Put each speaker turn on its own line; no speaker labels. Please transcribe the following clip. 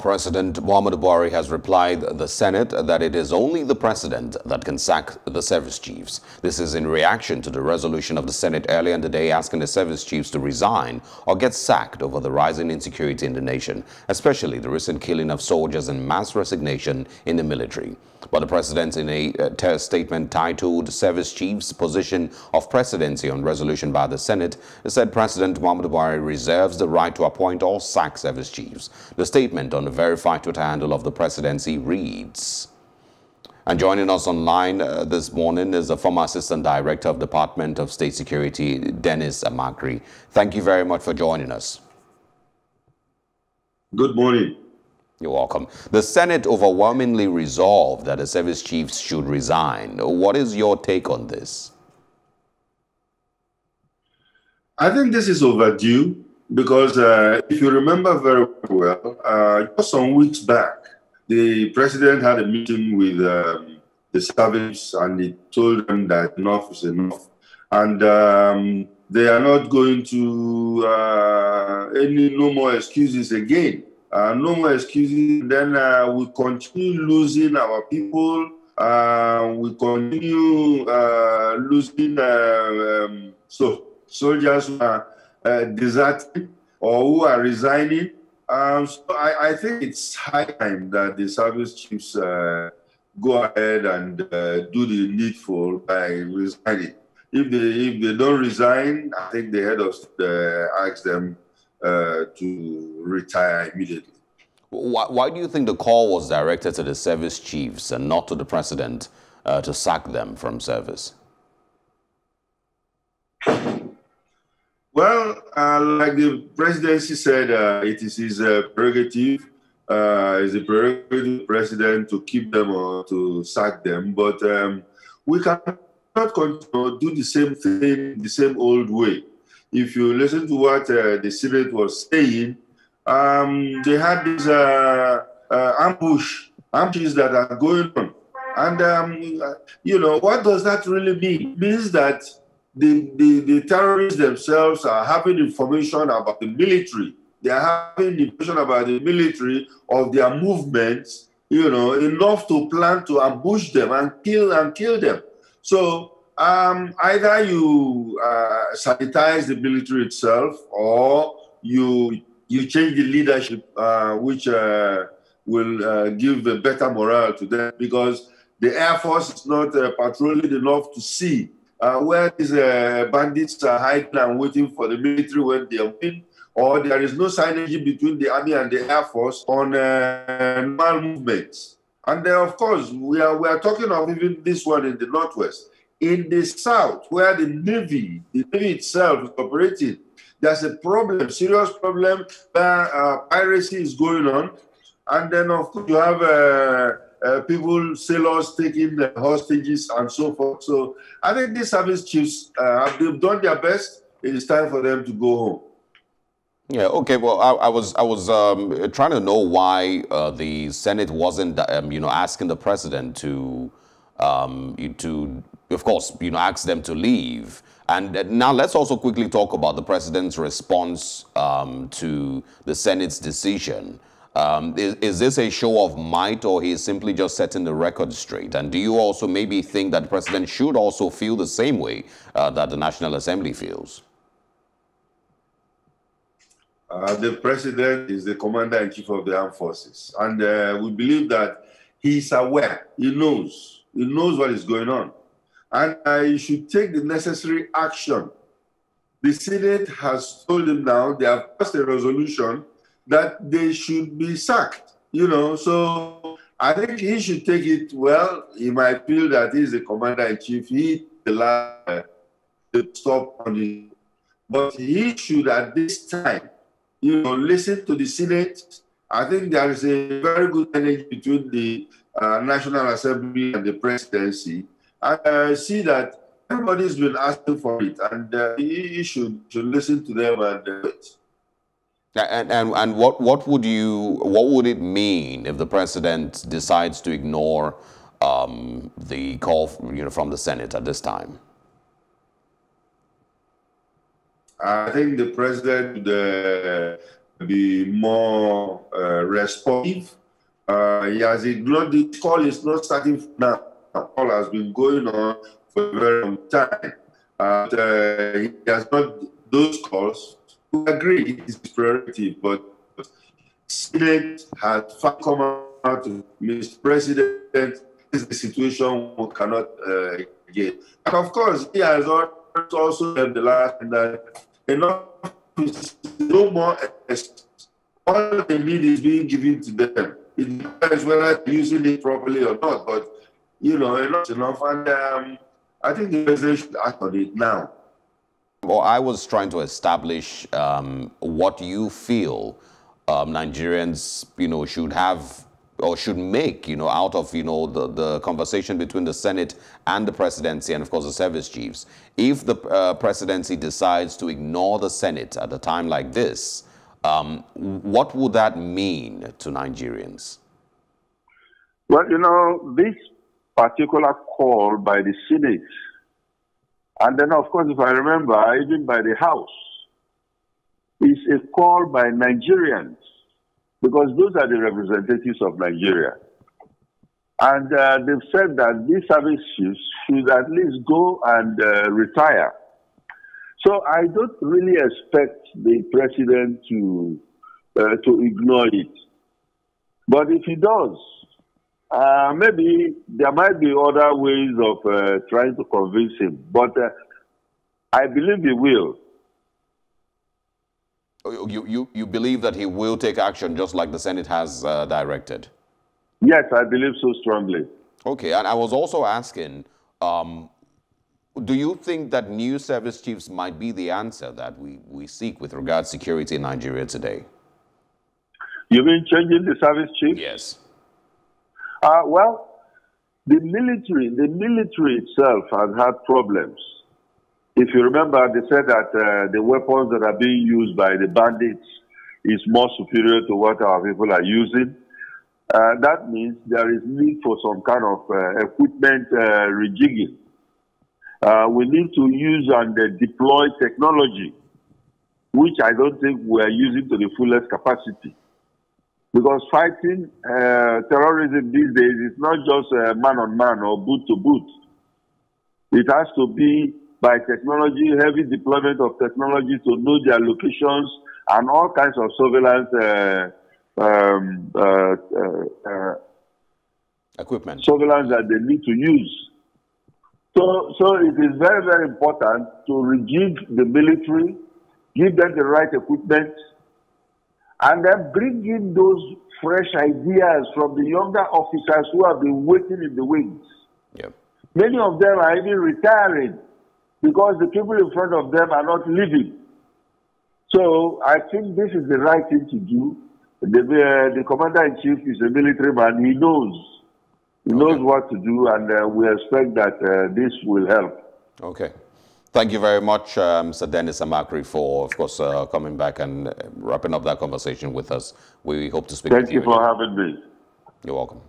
President Muhammad Buhari has replied the Senate that it is only the president that can sack the service chiefs. This is in reaction to the resolution of the Senate earlier in the day asking the service chiefs to resign or get sacked over the rising insecurity in the nation, especially the recent killing of soldiers and mass resignation in the military. But the president, in a uh, statement titled Service Chiefs Position of Presidency on Resolution by the Senate, said President Muhammad Buhari reserves the right to appoint or sack service chiefs. The statement on the verified Twitter handle of the presidency reads, and joining us online uh, this morning is the former Assistant Director of Department of State Security, Dennis Amachree. Thank you very much for joining us.
Good morning.
You're welcome. The Senate overwhelmingly resolved that the service chiefs should resign. What is your take on this?
I think this is overdue because uh, if you remember very well, uh, just some weeks back, the president had a meeting with um, the service and he told them that enough is enough. And um, they are not going to uh, any no more excuses again. Uh, no more excuses. Then uh, we continue losing our people. Uh, we continue uh, losing uh, um, so soldiers are uh, deserting or who are resigning. Um, so I, I, think it's high time that the service chiefs go ahead and do the needful by resigning. If they if they don't resign, I think the head of ask them uh, to retire immediately.
Why, why, do you think the call was directed to the service chiefs and not to the president uh, to sack them from service?
Well, uh, like the presidency said, uh, it is his uh, prerogative, uh, it's a prerogative president to keep them or to sack them. But um, we cannot continue do the same thing the same old way if you listen to what uh, the Senate was saying, um, they had this uh, uh, ambush, ambushes that are going on. And, um, you know, what does that really mean? It means that the, the, the terrorists themselves are having information about the military. They are having information about the military of their movements, you know, enough to plan to ambush them and kill and kill them. So um, either you uh, sanitize the military itself or you you change the leadership, uh, which uh, will uh, give a better morale to them because the Air Force is not uh, patrolling enough to see uh, where these bandits are hiding and waiting for the military when they are in, or there is no synergy between the Army and the Air Force on normal movements. And then, of course, we are, we are talking of even this one in the Northwest in the south, where the Navy, the Navy itself is operating, there's a problem, serious problem where uh, piracy is going on. And then, of course, you have uh, uh, people, sailors taking the hostages and so forth. So I think these service chiefs, uh, they've done their best. It is time for them to go home.
Yeah. Okay. Well, I, I was I was um, trying to know why uh, the Senate wasn't, um, you know, asking the president to um, to of course, you know, ask them to leave. And now let's also quickly talk about the president's response um, to the Senate's decision. Um, is, is, this a show of might or he is simply just setting the record straight? And do you also maybe think that the president should also feel the same way uh, that the National Assembly feels?
Uh, the president is the commander-in-chief of the armed forces. And uh, we believe that he's aware, he knows, he knows what is going on and he should take the necessary action. The Senate has told him now, they have passed a resolution that they should be sacked, you know, so I think he should take it well. He might feel that he's the commander in chief, he the last to stop on it. But he should at this time, you know, listen to the Senate. I think there is a very good energy between the uh, National Assembly and the presidency. I uh, see that everybody's been asking for it, and uh, should, should listen to them and do uh, it.
And, and, and what, what, would you, what would it mean if the president decides to ignore um, the call you know, from the Senate at this time?
I think the president uh,
be more uh, responsive. Uh, he has ignored the call is not starting now. The call has been going on for a very long time. And uh, he has not those calls. We agree it is priority, but Senate has come out, Mr. President, is the situation we cannot uh, get. And of course, he has also said the last that enough no more. All they need is being given to them. It depends whether they're using it properly or not, but you know, enough enough. And um, I think the president should act on it now.
Well, I was trying to establish um, what you feel um, Nigerians, you know, should have or should make, you know, out of, you know, the, the conversation between the Senate and the presidency and, of course, the service chiefs. If the uh, presidency decides to ignore the Senate at a time like this, um, what would that mean to Nigerians?
Well, you know, this particular call by the Senate, and then, of course, if I remember, even by the House, is a call by Nigerians because those are the representatives of Nigeria. And uh, they've said that these service chiefs should at least go and uh, retire. So I don't really expect the president to uh, to ignore it. But if he does, uh, maybe there might be other ways of uh, trying to convince him. But uh, I believe he will.
You, you, you believe that he will take action just like the Senate has uh, directed?
Yes, I believe so strongly.
Okay, and I was also asking, um, do you think that new service chiefs might be the answer that we, we seek with regards to security in Nigeria today?
You mean changing the service chief?
Yes.
Uh, well, the military, the military itself has had problems. If you remember, they said that uh, the weapons that are being used by the bandits is more superior to what our people are using. Uh, that means there is need for some kind of uh, equipment uh, rejigging. Uh, we need to use and uh, deploy technology, which I don't think we are using to the fullest capacity. Because fighting terrorism these days is not just man on man or boot to boot. It has to be by technology, heavy deployment of technology to know their locations and all kinds of surveillance uh, um, uh, uh, uh,
equipment
surveillance that they need to use. So, so it is very, very important to rejig the military, give them the right equipment, and then bring in those fresh ideas from the younger officers who have been waiting in the wings.
Yep.
Many of them are even retiring because the people in front of them are not living. So I think this is the right thing to do. The, uh, the commander in chief is a military man. He knows. He okay. knows what to do, and uh, we expect that uh, this will help.
Okay. Thank you very much, uh, Mr. Dennis Amachree, for, of course, uh, coming back and uh, wrapping up that conversation with us. We hope to speak
Thank
you.
Thank you for having me.
You're welcome.